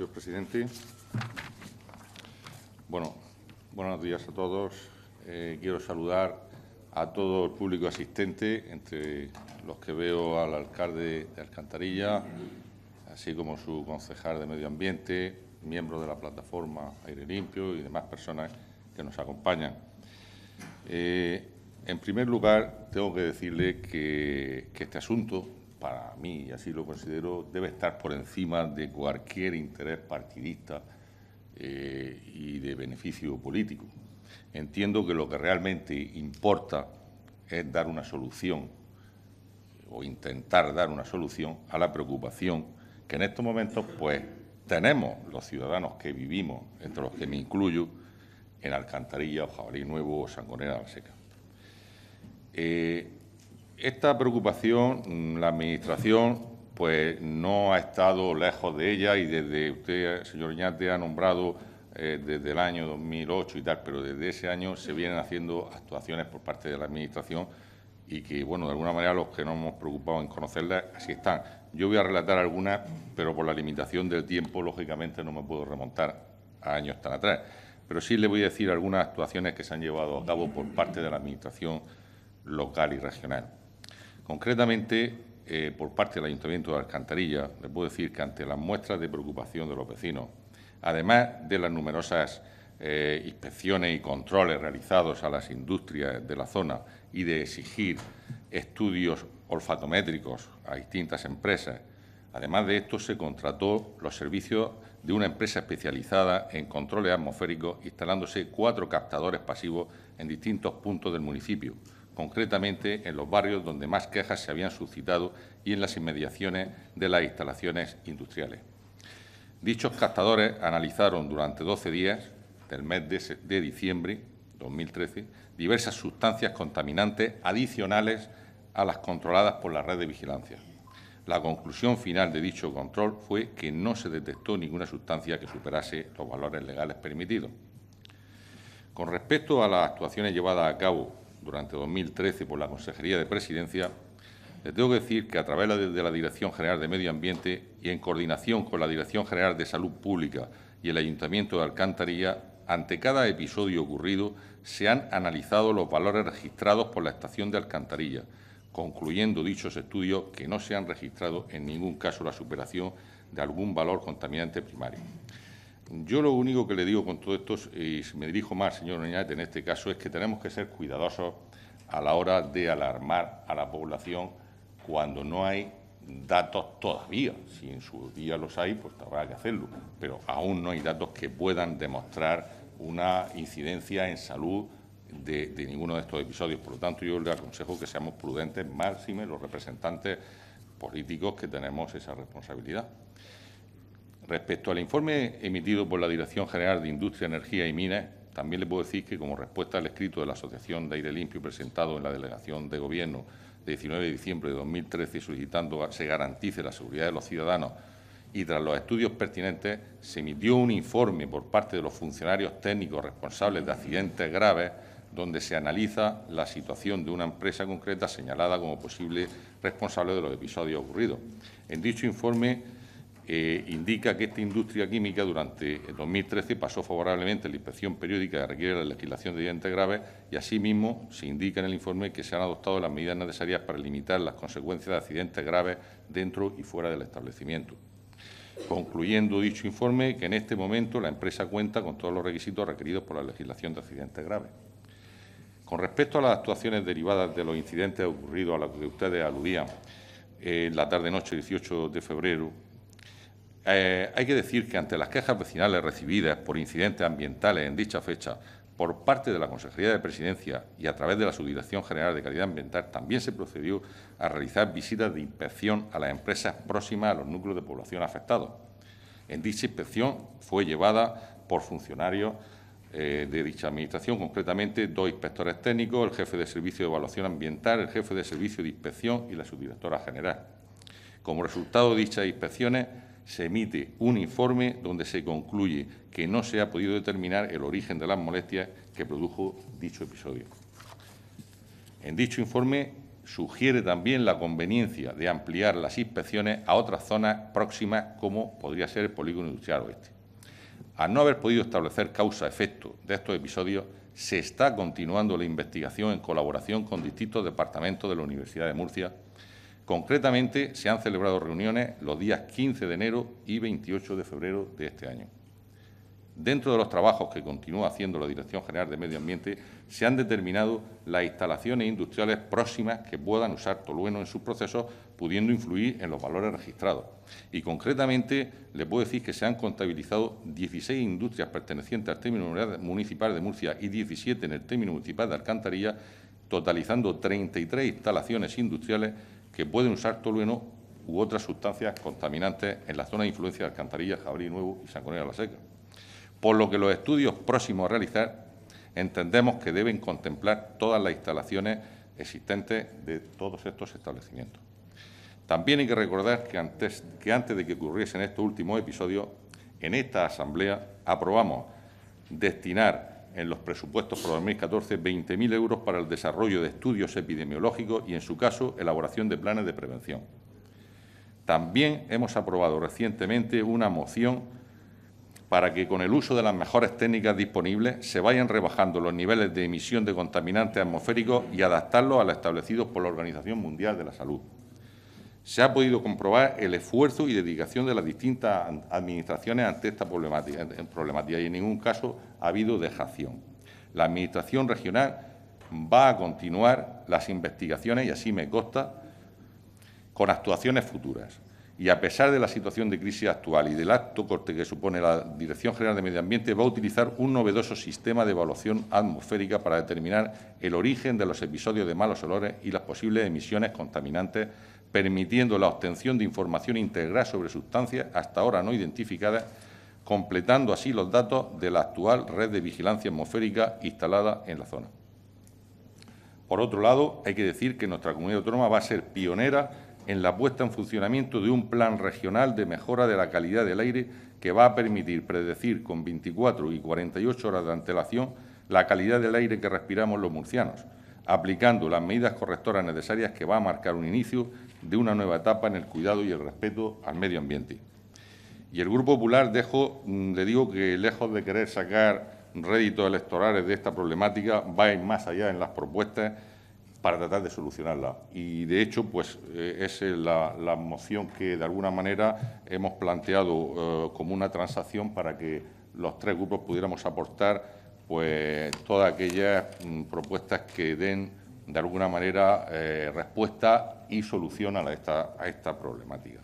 señor presidente. Bueno, buenos días a todos. Eh, quiero saludar a todo el público asistente, entre los que veo al alcalde de Alcantarilla, así como su concejal de Medio Ambiente, miembros de la plataforma Aire Limpio y demás personas que nos acompañan. Eh, en primer lugar, tengo que decirle que, este asunto, para mí, y así lo considero, debe estar por encima de cualquier interés partidista eh, y de beneficio político. Entiendo que lo que realmente importa es dar una solución o intentar dar una solución a la preocupación que en estos momentos pues tenemos los ciudadanos que vivimos, entre los que me incluyo, en Alcantarilla, Jabalí Nuevo o Sangonera de la Seca. Eh, esta preocupación, mm, la Administración pues no ha estado lejos de ella y desde usted, señor Iñate, ha nombrado eh, desde el año 2008 y tal, pero desde ese año se vienen haciendo actuaciones por parte de la Administración y que, bueno, de alguna manera los que nos hemos preocupado en conocerlas, así están. Yo voy a relatar algunas, pero por la limitación del tiempo, lógicamente, no me puedo remontar a años tan atrás. Pero sí le voy a decir algunas actuaciones que se han llevado a cabo por parte de la Administración local y regional. Concretamente, eh, por parte del Ayuntamiento de Alcantarilla, le puedo decir que ante las muestras de preocupación de los vecinos, además de las numerosas eh, inspecciones y controles realizados a las industrias de la zona y de exigir estudios olfatométricos a distintas empresas, además de esto se contrató los servicios de una empresa especializada en controles atmosféricos, instalándose cuatro captadores pasivos en distintos puntos del municipio, concretamente en los barrios donde más quejas se habían suscitado y en las inmediaciones de las instalaciones industriales. Dichos captadores analizaron durante 12 días del mes de, de diciembre 2013 diversas sustancias contaminantes adicionales a las controladas por la red de vigilancia. La conclusión final de dicho control fue que no se detectó ninguna sustancia que superase los valores legales permitidos. Con respecto a las actuaciones llevadas a cabo durante 2013 por la Consejería de Presidencia, le tengo que decir que a través de la Dirección General de Medio Ambiente y en coordinación con la Dirección General de Salud Pública y el Ayuntamiento de Alcantarilla, ante cada episodio ocurrido se han analizado los valores registrados por la estación de Alcantarilla, concluyendo dichos estudios que no se han registrado en ningún caso la superación de algún valor contaminante primario. Yo lo único que le digo con todo esto, y me dirijo más, señor Oñate, en este caso, es que tenemos que ser cuidadosos a la hora de alarmar a la población cuando no hay datos todavía. Si en su día los hay, pues habrá que hacerlo. Pero aún no hay datos que puedan demostrar una incidencia en salud de, de, ninguno de estos episodios. Por lo tanto, yo le aconsejo que seamos prudentes, máxime los representantes políticos que tenemos esa responsabilidad. Respecto al informe emitido por la Dirección General de Industria, Energía y Minas, también le puedo decir que, como respuesta al escrito de la Asociación de Aire Limpio presentado en la Delegación de Gobierno de 19 de diciembre de 2013, solicitando que se garantice la seguridad de los ciudadanos y tras los estudios pertinentes, se emitió un informe por parte de los funcionarios técnicos responsables de accidentes graves donde se analiza la situación de una empresa concreta señalada como posible responsable de los episodios ocurridos. En dicho informe eh, indica que esta industria química durante el 2013 pasó favorablemente la inspección periódica que requiere la legislación de accidentes graves y asimismo se indica en el informe que se han adoptado las medidas necesarias para limitar las consecuencias de accidentes graves dentro y fuera del establecimiento. Concluyendo dicho informe, que en este momento la empresa cuenta con todos los requisitos requeridos por la legislación de accidentes graves. Con respecto a las actuaciones derivadas de los incidentes ocurridos a los que ustedes aludían en la tarde-noche 18 de febrero eh, hay que decir que ante las quejas vecinales recibidas por incidentes ambientales en dicha fecha por parte de la Consejería de Presidencia y a través de la Subdirección General de Calidad Ambiental, también se procedió a realizar visitas de inspección a las empresas próximas a los núcleos de población afectados. En dicha inspección fue llevada por funcionarios eh, de dicha Administración, concretamente dos inspectores técnicos, el jefe de Servicio de Evaluación Ambiental, el jefe de Servicio de Inspección y la subdirectora general. Como resultado de dichas inspecciones, se emite un informe donde se concluye que no se ha podido determinar el origen de las molestias que produjo dicho episodio. En dicho informe sugiere también la conveniencia de ampliar las inspecciones a otras zonas próximas, como podría ser el polígono industrial oeste. Al no haber podido establecer causa-efecto de estos episodios, se está continuando la investigación en colaboración con distintos departamentos de la Universidad de Murcia. Concretamente, se han celebrado reuniones los días 15 de enero y 28 de febrero de este año. Dentro de los trabajos que continúa haciendo la Dirección General de Medio Ambiente, se han determinado las instalaciones industriales próximas que puedan usar tolueno en sus procesos, pudiendo influir en los valores registrados. Y concretamente, le puedo decir que se han contabilizado 16 industrias pertenecientes al término municipal de Murcia y 17 en el término municipal de Alcantarilla, totalizando 33 instalaciones industriales que pueden usar tolueno u otras sustancias contaminantes en la zona de influencia de Alcantarilla, Jabrí Nuevo y Sangonera la Seca por lo que los estudios próximos a realizar entendemos que deben contemplar todas las instalaciones existentes de todos estos establecimientos. También hay que recordar que antes, que antes de que ocurriesen estos últimos episodios, en esta Asamblea aprobamos destinar en los presupuestos por 2014 20.000 euros para el desarrollo de estudios epidemiológicos y, en su caso, elaboración de planes de prevención. También hemos aprobado recientemente una moción para que con el uso de las mejores técnicas disponibles se vayan rebajando los niveles de emisión de contaminantes atmosféricos y adaptarlos a los establecidos por la Organización Mundial de la Salud. Se ha podido comprobar el esfuerzo y dedicación de las distintas administraciones ante esta problemática, y en ningún caso ha habido dejación. La Administración regional va a continuar las investigaciones, y así me consta, con actuaciones futuras y a pesar de la situación de crisis actual y del acto corte que supone la Dirección General de Medio Ambiente, va a utilizar un novedoso sistema de evaluación atmosférica para determinar el origen de los episodios de malos olores y las posibles emisiones contaminantes, permitiendo la obtención de información integral sobre sustancias hasta ahora no identificadas, completando así los datos de la actual red de vigilancia atmosférica instalada en la zona. Por otro lado, hay que decir que nuestra comunidad autónoma va a ser pionera en la puesta en funcionamiento de un plan regional de mejora de la calidad del aire que va a permitir predecir con 24 y 48 horas de antelación la calidad del aire que respiramos los murcianos, aplicando las medidas correctoras necesarias que va a marcar un inicio de una nueva etapa en el cuidado y el respeto al medio ambiente. Y el Grupo Popular, dejo, mm, le digo que lejos de querer sacar réditos electorales de esta problemática, va más allá en las propuestas para tratar de solucionarla. Y, de hecho, pues eh, es la, moción que, de alguna manera, hemos planteado eh, como una transacción para que los tres grupos pudiéramos aportar pues todas aquellas mm, propuestas que den, de alguna manera, eh, respuesta y solución a, esta, a esta problemática.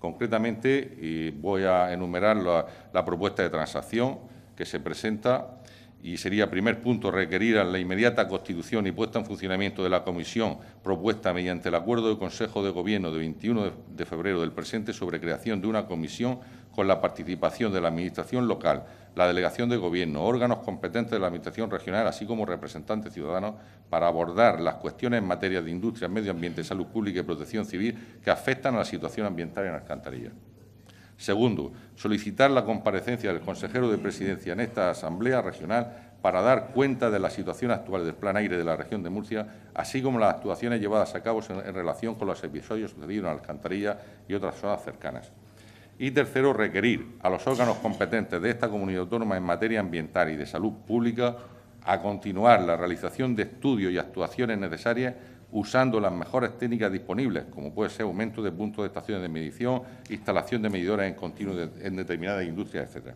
Concretamente, voy a enumerar la propuesta de transacción que se presenta y sería primer punto requerir a la inmediata constitución y puesta en funcionamiento de la comisión propuesta mediante el acuerdo del Consejo de Gobierno de 21 de febrero del presente sobre creación de una comisión con la participación de la Administración local, la Delegación de Gobierno, órganos competentes de la Administración regional, así como representantes ciudadanos, para abordar las cuestiones en materia de industria, medio ambiente, salud pública y protección civil que afectan a la situación ambiental en Alcantarilla. Segundo, solicitar la comparecencia del consejero de Presidencia en esta Asamblea Regional para dar cuenta de la situación actual del Plan Aire de la región de Murcia, así como las actuaciones llevadas a cabo en, relación con los episodios sucedidos en Alcantarilla y otras zonas cercanas. Y tercero, requerir a los órganos competentes de esta comunidad autónoma en materia ambiental y de salud pública a continuar la realización de estudios y actuaciones necesarias usando las mejores técnicas disponibles, como puede ser aumento de puntos de estaciones de medición, instalación de medidores en continuo en determinadas industrias, etc.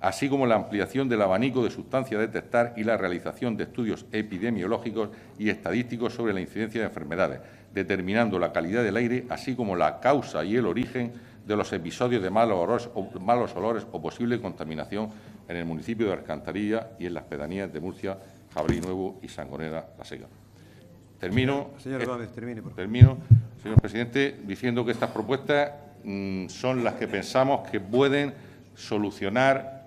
Así como la ampliación del abanico de sustancias a detectar y la realización de estudios epidemiológicos y estadísticos sobre la incidencia de enfermedades, determinando la calidad del aire, así como la causa y el origen de los episodios de malos olores o, malos olores o posible contaminación en el municipio de Alcantarilla y en las pedanías de Murcia, Jabrí Nuevo y Sangonera La Sega. Termino, señor Gómez, termine, por termino, señor presidente, diciendo que estas propuestas mm, son las que pensamos que pueden solucionar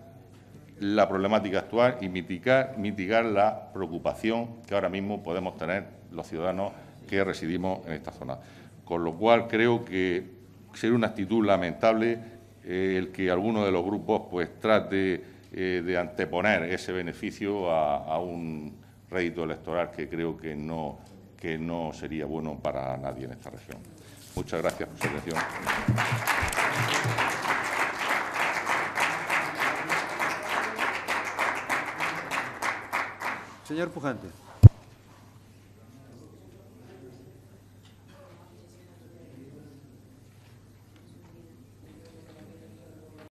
la problemática actual y mitigar, mitigar la preocupación que ahora mismo podemos tener los ciudadanos que residimos en esta zona. Con lo cual creo que sería una actitud lamentable eh, el que alguno de los grupos pues, trate eh, de anteponer ese beneficio a, un rédito electoral que creo que no, que no sería bueno para nadie en esta región. Muchas gracias por su atención. Señor Pujante.